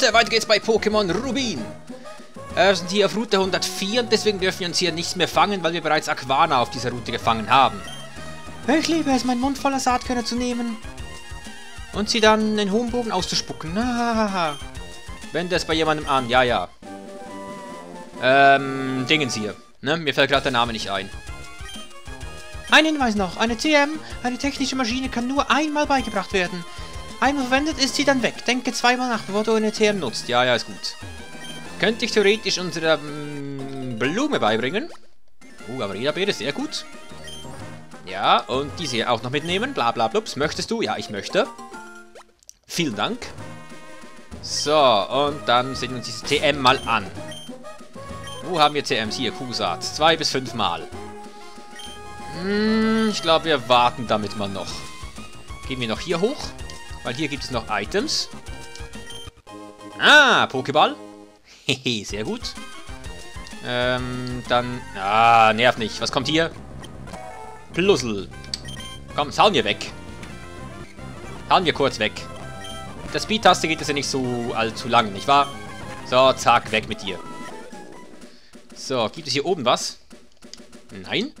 Leute, weiter geht's bei Pokémon Rubin. Wir sind hier auf Route 104 und deswegen dürfen wir uns hier nichts mehr fangen, weil wir bereits Aquana auf dieser Route gefangen haben. Ich liebe es, meinen Mund voller Saatkörner zu nehmen und sie dann in den hohen Bogen auszuspucken. Wende es bei jemandem an, ja, ja. Ähm, Dingens hier. Ne? Mir fällt gerade der Name nicht ein. Ein Hinweis noch. Eine TM, eine technische Maschine, kann nur einmal beigebracht werden. Einmal verwendet ist sie dann weg. Denke zweimal nach, bevor du eine TM nutzt. Ja, ja, ist gut. Könnte ich theoretisch unsere ähm, Blume beibringen. Uh, Amarina-Beere, sehr gut. Ja, und diese hier auch noch mitnehmen. Bla bla blups. Möchtest du? Ja, ich möchte. Vielen Dank. So, und dann sehen wir uns diese TM mal an. Wo haben wir TMs? Hier, Kusat. Zwei bis fünf Mal. Hm, ich glaube, wir warten damit mal noch. Gehen wir noch hier hoch. Weil hier gibt es noch Items. Ah, Pokéball. Hehe, sehr gut. Ähm, dann... Ah, nervt nicht. Was kommt hier? Plussel. Komm, hauen wir weg. Hauen wir kurz weg. Mit der Speed-Taste geht es ja nicht so allzu lang, nicht wahr? So, zack, weg mit dir. So, gibt es hier oben was? Nein.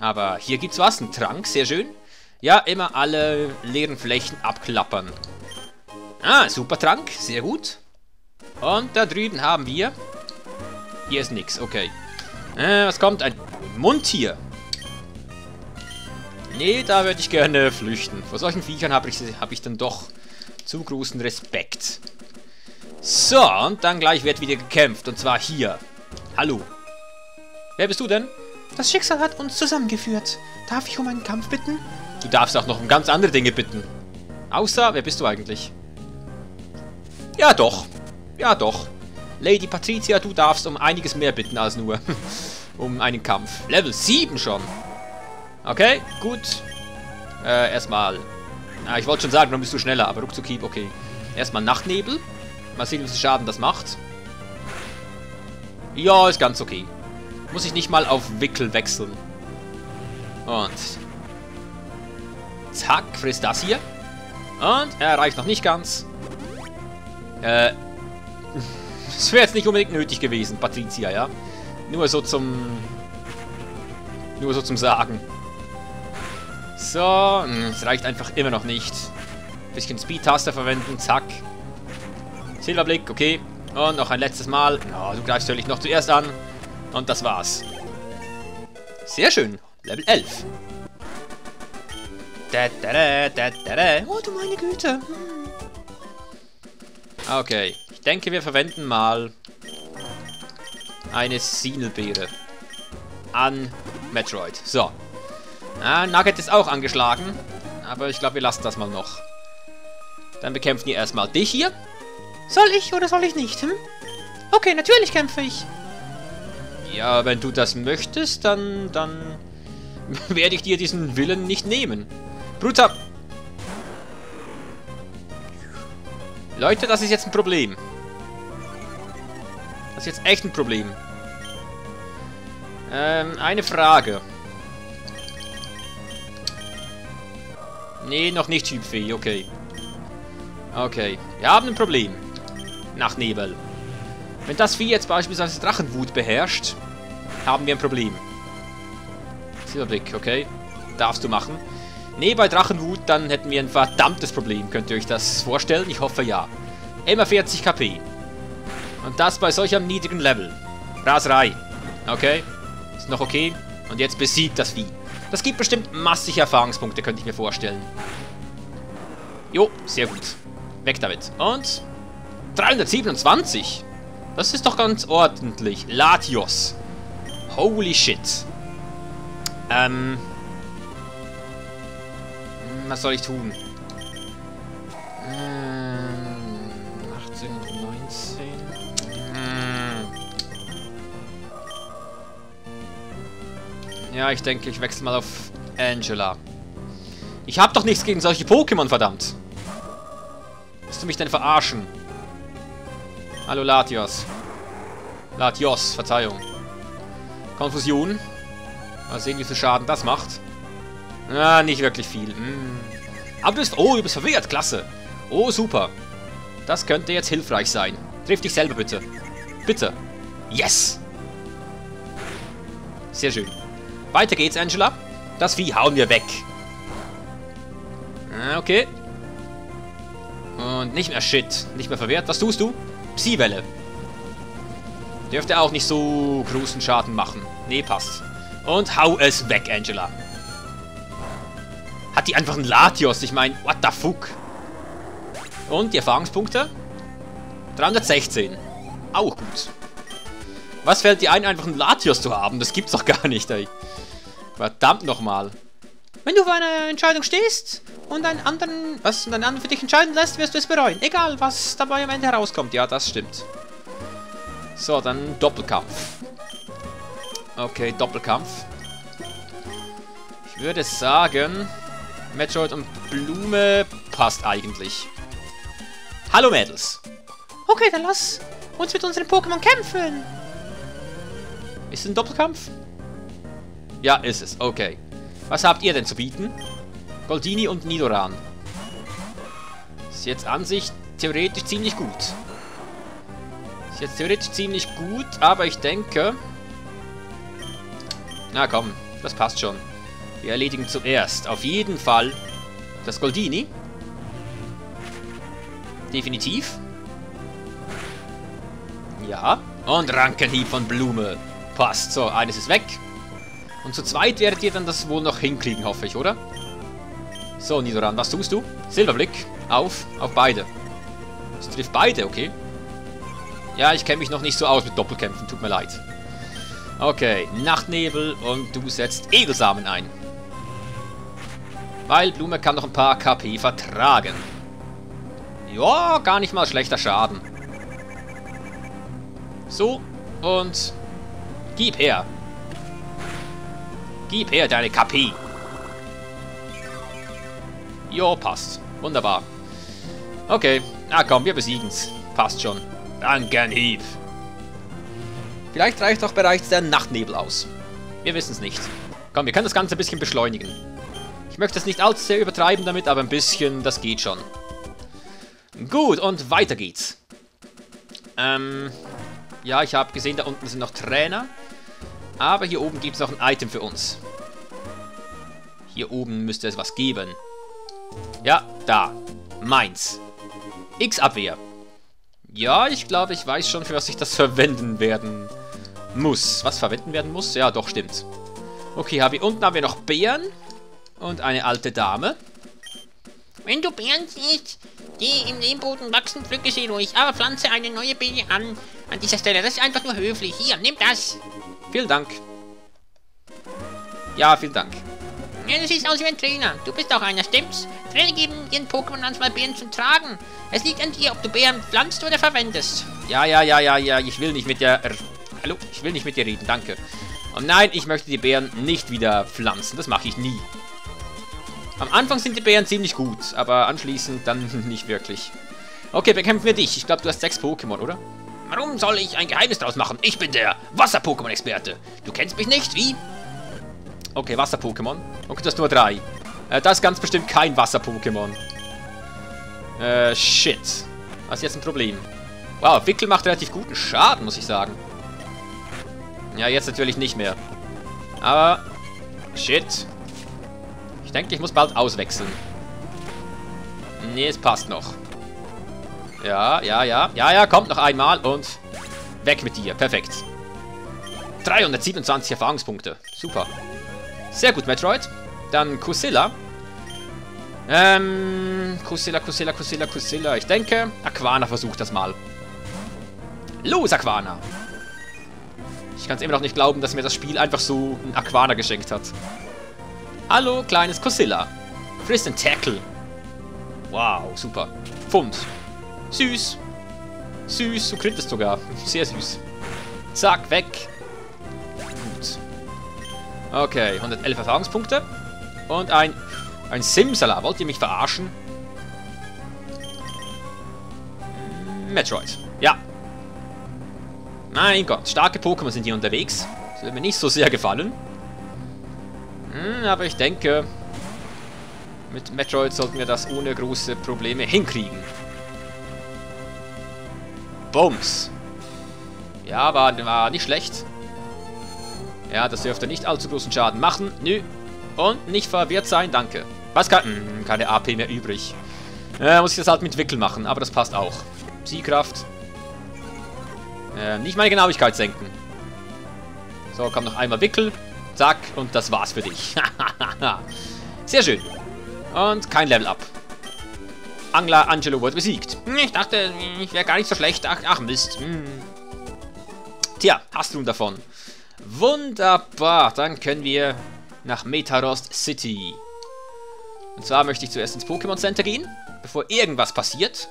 Aber hier gibt es was, ein Trank, sehr schön. Ja, immer alle leeren Flächen abklappern. Ah, super Trank, sehr gut. Und da drüben haben wir... Hier ist nichts, okay. Äh, was kommt? Ein Mundtier. Nee, da würde ich gerne flüchten. Vor solchen Viechern habe ich, hab ich dann doch zu großen Respekt. So, und dann gleich wird wieder gekämpft. Und zwar hier. Hallo. Wer bist du denn? Das Schicksal hat uns zusammengeführt. Darf ich um einen Kampf bitten? Du darfst auch noch um ganz andere Dinge bitten. Außer, wer bist du eigentlich? Ja, doch. Ja, doch. Lady Patricia, du darfst um einiges mehr bitten als nur um einen Kampf. Level 7 schon. Okay, gut. Äh, erstmal. Ah, ich wollte schon sagen, dann bist du schneller, aber ruckzuck, okay. Erstmal Nachtnebel. Mal sehen, wie viel Schaden das macht. Ja, ist ganz okay. Muss ich nicht mal auf Wickel wechseln. Und... Zack, frisst das hier. Und er reicht noch nicht ganz. Äh... Das wäre jetzt nicht unbedingt nötig gewesen, Patricia, ja? Nur so zum... Nur so zum Sagen. So, hm, es reicht einfach immer noch nicht. Bisschen Speed-Taste verwenden, zack. Silberblick, okay. Und noch ein letztes Mal. Oh, du greifst natürlich noch zuerst an. Und das war's. Sehr schön. Level 11. Da, da, da, da. Oh, du meine Güte. Hm. Okay. Ich denke, wir verwenden mal eine Sinelbeere an Metroid. So. Ah, Nugget ist auch angeschlagen. Aber ich glaube, wir lassen das mal noch. Dann bekämpfen wir erstmal dich hier. Soll ich oder soll ich nicht, hm? Okay, natürlich kämpfe ich. Ja, wenn du das möchtest, dann, dann werde ich dir diesen Willen nicht nehmen. Bruder! Leute, das ist jetzt ein Problem. Das ist jetzt echt ein Problem. Ähm, eine Frage. Nee, noch nicht Typfee, okay. Okay, wir haben ein Problem. Nach Nebel. Wenn das Vieh jetzt beispielsweise Drachenwut beherrscht, haben wir ein Problem. Silberblick, okay. Darfst du machen. Nee, bei Drachenwut, dann hätten wir ein verdammtes Problem. Könnt ihr euch das vorstellen? Ich hoffe ja. Immer 40 KP. Und das bei solch einem niedrigen Level. Raserei. Okay. Ist noch okay. Und jetzt besiegt das Vieh. Das gibt bestimmt massig Erfahrungspunkte, könnte ich mir vorstellen. Jo, sehr gut. Weg damit. Und 327. Das ist doch ganz ordentlich. Latios. Holy shit. Ähm. Was soll ich tun? Ähm, 18 und 19. Hm. Ja, ich denke, ich wechsle mal auf Angela. Ich habe doch nichts gegen solche Pokémon, verdammt. Willst du mich denn verarschen? Hallo, Latios. Latios, Verzeihung. Konfusion. Mal sehen, wie viel Schaden das macht. Ah, nicht wirklich viel. Hm. Aber du bist... Oh, du bist verwehrt. Klasse. Oh, super. Das könnte jetzt hilfreich sein. Triff dich selber bitte. Bitte. Yes! Sehr schön. Weiter geht's, Angela. Das Vieh hauen wir weg. Ah, okay. Und nicht mehr Shit. Nicht mehr verwehrt. Was tust du? Psi-Welle. Dürfte auch nicht so großen Schaden machen. Nee, passt. Und hau es weg, Angela. Hat die einfach einen Latios? Ich meine, what the fuck? Und die Erfahrungspunkte? 316. Auch gut. Was fällt dir ein, einfach einen Latios zu haben? Das gibt's doch gar nicht, ey. Verdammt nochmal. Wenn du für eine Entscheidung stehst und einen anderen, was, und einen anderen für dich entscheiden lässt, wirst du es bereuen. Egal, was dabei am Ende herauskommt. Ja, das stimmt. So, dann Doppelkampf. Okay, Doppelkampf. Ich würde sagen, Metroid und Blume passt eigentlich. Hallo Mädels. Okay, dann lass uns mit unseren Pokémon kämpfen. Ist es ein Doppelkampf? Ja, ist es. Okay. Was habt ihr denn zu bieten? Goldini und Nidoran. Ist jetzt an sich theoretisch ziemlich gut. Ist jetzt theoretisch ziemlich gut, aber ich denke... Na komm, das passt schon. Wir erledigen zuerst auf jeden Fall das Goldini. Definitiv. Ja. Und Rankenhieb von Blume. Passt. So, eines ist weg. Und zu zweit werdet ihr dann das wohl noch hinkriegen, hoffe ich, oder? So, Nidoran, was tust du? Silberblick. Auf. Auf beide. Das trifft beide, okay. Ja, ich kenne mich noch nicht so aus mit Doppelkämpfen, tut mir leid. Okay, Nachtnebel und du setzt Egelsamen ein. Weil Blume kann noch ein paar KP vertragen. Ja, gar nicht mal schlechter Schaden. So, und gib her. Gib her deine KP. Jo, passt. Wunderbar. Okay, na komm, wir besiegen's. Passt schon. Rankenhieb. Vielleicht reicht doch bereits der Nachtnebel aus. Wir wissen es nicht. Komm, wir können das Ganze ein bisschen beschleunigen. Ich möchte es nicht allzu sehr übertreiben damit, aber ein bisschen, das geht schon. Gut, und weiter geht's. Ähm, ja, ich habe gesehen, da unten sind noch Trainer. Aber hier oben gibt es noch ein Item für uns. Hier oben müsste es was geben. Ja, da. Meins. X-Abwehr. Ja, ich glaube, ich weiß schon, für was ich das verwenden werden muss. Was verwenden werden muss? Ja, doch, stimmt. Okay, hier unten haben wir noch Bären und eine alte Dame. Wenn du Beeren siehst, die im Lehmboden wachsen, pflücke sie ruhig, aber pflanze eine neue Beere an. An dieser Stelle, das ist einfach nur höflich. Hier, nimm das. Vielen Dank. Ja, vielen Dank. Ja, du siehst aus wie ein Trainer. Du bist auch einer, stimmt's? Trainer geben ihren Pokémon manchmal Beeren zu tragen. Es liegt an dir, ob du Beeren pflanzt oder verwendest. Ja, ja, ja, ja, ja. Ich will nicht mit dir... Hallo? Ich will nicht mit dir reden, danke. Und nein, ich möchte die Beeren nicht wieder pflanzen. Das mache ich nie. Am Anfang sind die Beeren ziemlich gut, aber anschließend dann nicht wirklich. Okay, bekämpfen wir dich. Ich glaube, du hast sechs Pokémon, oder? Warum soll ich ein Geheimnis draus machen? Ich bin der Wasser-Pokémon-Experte. Du kennst mich nicht, wie? Okay, Wasser-Pokémon. Okay, du hast nur drei. Äh, das ist ganz bestimmt kein Wasser-Pokémon. Äh, shit. Was ist jetzt ein Problem? Wow, Wickel macht relativ guten Schaden, muss ich sagen. Ja, jetzt natürlich nicht mehr. Aber, shit. Ich denke, ich muss bald auswechseln. Nee, es passt noch. Ja, ja, ja. Ja, ja, kommt noch einmal und weg mit dir. Perfekt. 327 Erfahrungspunkte. Super. Sehr gut, Metroid. Dann Kusilla. Ähm, Kusilla, Kusilla, Kusilla, Kusilla. Ich denke, Aquana versucht das mal. Los, Aquana! Ich kann es immer noch nicht glauben, dass mir das Spiel einfach so ein Aquana geschenkt hat. Hallo, kleines Kusilla. Friss and Tackle. Wow, super. Pfund. Süß. Süß, du krittest sogar. Sehr süß. Zack, weg. Gut. Okay, 111 Erfahrungspunkte. Und ein, ein Simsala. Wollt ihr mich verarschen? Metroid. Ja. Mein Gott, starke Pokémon sind hier unterwegs. Das wird mir nicht so sehr gefallen. Hm, aber ich denke, mit Metroid sollten wir das ohne große Probleme hinkriegen. Bums. Ja, war, war nicht schlecht. Ja, das dürfte nicht allzu großen Schaden machen. Nö. Und nicht verwirrt sein, danke. Was kann... Hm, keine AP mehr übrig. Äh, muss ich das halt mit Wickel machen, aber das passt auch. Siegkraft. Äh, nicht meine Genauigkeit senken. So, kommt noch einmal Wickel. Zack, und das war's für dich. Sehr schön. Und kein Level Up. Angler Angelo wurde besiegt. Hm, Ich dachte, ich wäre gar nicht so schlecht. Ach, ach Mist. Hm. Tja, hast du davon. Wunderbar, dann können wir nach Metarost City. Und zwar möchte ich zuerst ins Pokémon Center gehen, bevor irgendwas passiert.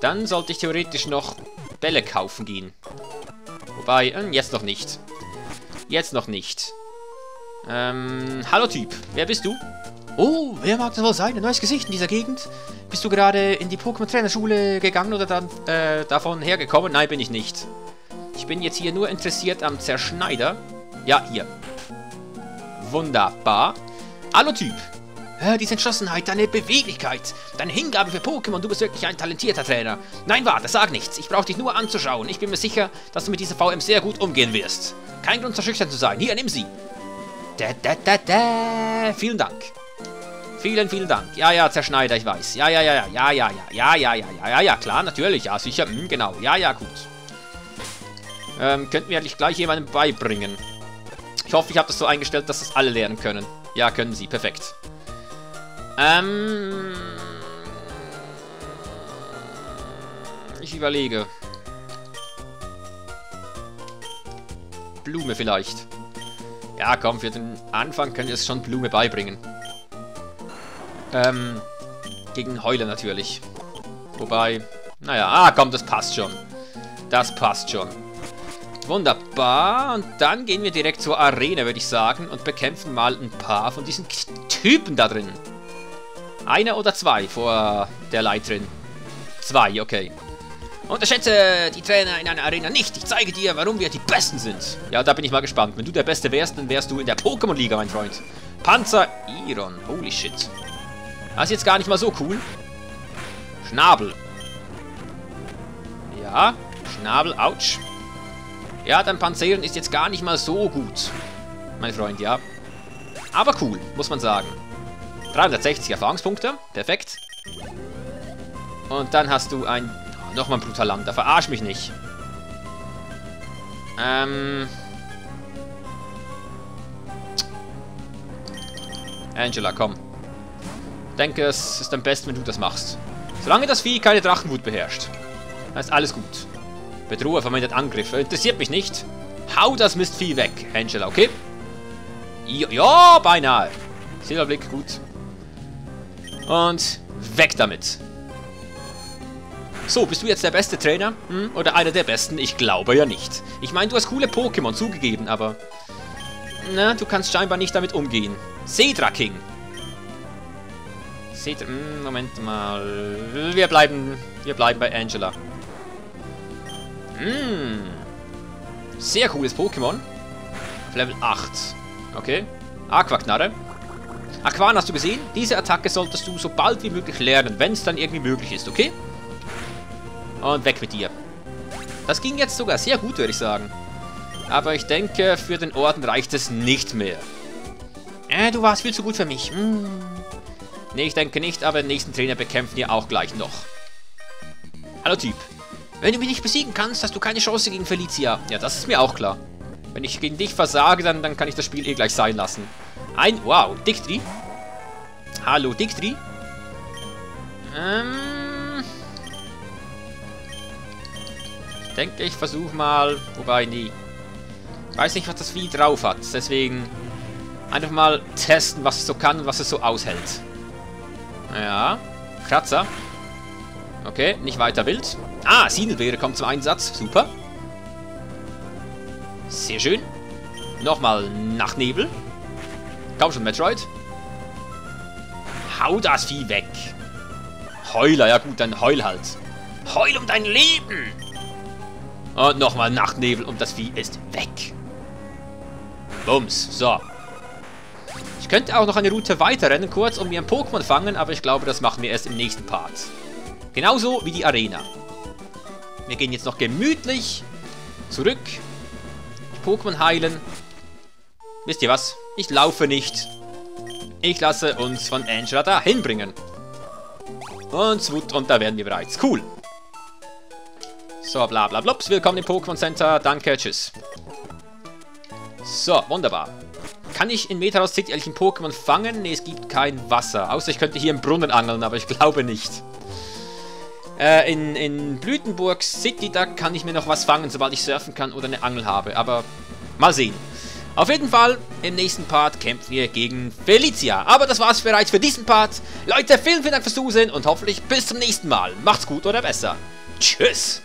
Dann sollte ich theoretisch noch Bälle kaufen gehen. Wobei, äh, jetzt noch nicht. Jetzt noch nicht. Ähm, hallo Typ, wer bist du? Oh, wer mag das wohl sein? Ein neues Gesicht in dieser Gegend? Bist du gerade in die Pokémon-Trainerschule gegangen oder dann... Äh, davon hergekommen? Nein, bin ich nicht. Ich bin jetzt hier nur interessiert am Zerschneider. Ja, hier. Wunderbar. Hallo Typ. Äh, diese Entschlossenheit, deine Beweglichkeit, deine Hingabe für Pokémon, du bist wirklich ein talentierter Trainer. Nein, warte, sag nichts. Ich brauche dich nur anzuschauen. Ich bin mir sicher, dass du mit dieser VM sehr gut umgehen wirst. Kein Grund, verschüchtern zu sein. Hier, nimm sie. Da, da, da, da. Vielen Dank. Vielen, vielen Dank. Ja, ja, Zerschneider, ich weiß. Ja, ja, ja, ja, ja, ja, ja, ja, ja, ja, ja, ja, ja, klar, natürlich, ja, sicher, hm, genau. Ja, ja, gut. Ähm, könnten wir eigentlich gleich jemandem beibringen. Ich hoffe, ich habe das so eingestellt, dass das alle lernen können. Ja, können sie, perfekt. Ähm... Ich überlege. Blume vielleicht. Ja, komm, für den Anfang können wir es schon Blume beibringen. Ähm, gegen Heule natürlich. Wobei, naja, ah komm, das passt schon. Das passt schon. Wunderbar. Und dann gehen wir direkt zur Arena, würde ich sagen, und bekämpfen mal ein paar von diesen Typen da drin. Einer oder zwei vor der Leiterin? Zwei, okay. Unterschätze die Trainer in einer Arena nicht. Ich zeige dir, warum wir die Besten sind. Ja, da bin ich mal gespannt. Wenn du der Beste wärst, dann wärst du in der Pokémon-Liga, mein Freund. Panzer Iron. Holy shit. Das ist jetzt gar nicht mal so cool. Schnabel. Ja, Schnabel, ouch. Ja, dein Panzerieren ist jetzt gar nicht mal so gut. Mein Freund, ja. Aber cool, muss man sagen. 360 Erfahrungspunkte. Perfekt. Und dann hast du ein... Oh, Nochmal ein Brutalanter. Verarsch mich nicht. Ähm... Angela, komm. Denke, es ist am besten, wenn du das machst. Solange das Vieh keine Drachenwut beherrscht. Dann ist alles gut. Bedrohe verwendet Angriff. Interessiert mich nicht. Hau das Mistvieh weg, Angela, okay? Ja, beinahe. Silberblick, gut. Und weg damit. So, bist du jetzt der beste Trainer? Hm? Oder einer der besten? Ich glaube ja nicht. Ich meine, du hast coole Pokémon zugegeben, aber... Na, du kannst scheinbar nicht damit umgehen. Cedra King. Cedra... Hm, Moment mal. Wir bleiben... Wir bleiben bei Angela. Hm. Sehr cooles Pokémon. Auf Level 8. Okay. Aquaknarre. Aquan, hast du gesehen? Diese Attacke solltest du so bald wie möglich lernen, wenn es dann irgendwie möglich ist, okay? Und weg mit dir. Das ging jetzt sogar sehr gut, würde ich sagen. Aber ich denke, für den Orden reicht es nicht mehr. Äh, du warst viel zu gut für mich. Hm. Nee, ich denke nicht, aber den nächsten Trainer bekämpfen wir auch gleich noch. Hallo Typ. Wenn du mich nicht besiegen kannst, hast du keine Chance gegen Felicia. Ja, das ist mir auch klar. Wenn ich gegen dich versage, dann, dann kann ich das Spiel eh gleich sein lassen. Ein... Wow, Dictri. Hallo, Dictri. Ähm... Ich denke, ich versuche mal... Wobei, nie. Weiß nicht, was das Vieh drauf hat. Deswegen einfach mal testen, was es so kann und was es so aushält. Ja. Kratzer. Okay, nicht weiter wild. Ah, Sinelbeere kommt zum Einsatz. Super. Sehr schön. Nochmal Nachtnebel. Komm schon, Metroid. Hau das Vieh weg. Heuler, ja gut, dann heul halt. Heul um dein Leben. Und nochmal Nachtnebel und das Vieh ist weg. Bums, so. Ich könnte auch noch eine Route weiterrennen, kurz, und mir ein Pokémon fangen, aber ich glaube, das machen wir erst im nächsten Part. Genauso wie die Arena. Wir gehen jetzt noch gemütlich zurück. Pokémon heilen. Wisst ihr was? Ich laufe nicht. Ich lasse uns von Angela dahin bringen. Und Swut, und da werden wir bereits. Cool. So, bla bla blops. Willkommen im Pokémon Center. Danke, tschüss. So, wunderbar. Kann ich in Metaros City eigentlich ein Pokémon fangen? Ne, es gibt kein Wasser. Außer ich könnte hier im Brunnen angeln, aber ich glaube nicht. Äh, in, in Blütenburg City, da kann ich mir noch was fangen, sobald ich surfen kann oder eine Angel habe. Aber mal sehen. Auf jeden Fall, im nächsten Part kämpfen wir gegen Felicia. Aber das war's bereits für diesen Part. Leute, vielen, vielen Dank fürs Zusehen und hoffentlich bis zum nächsten Mal. Macht's gut oder besser. Tschüss.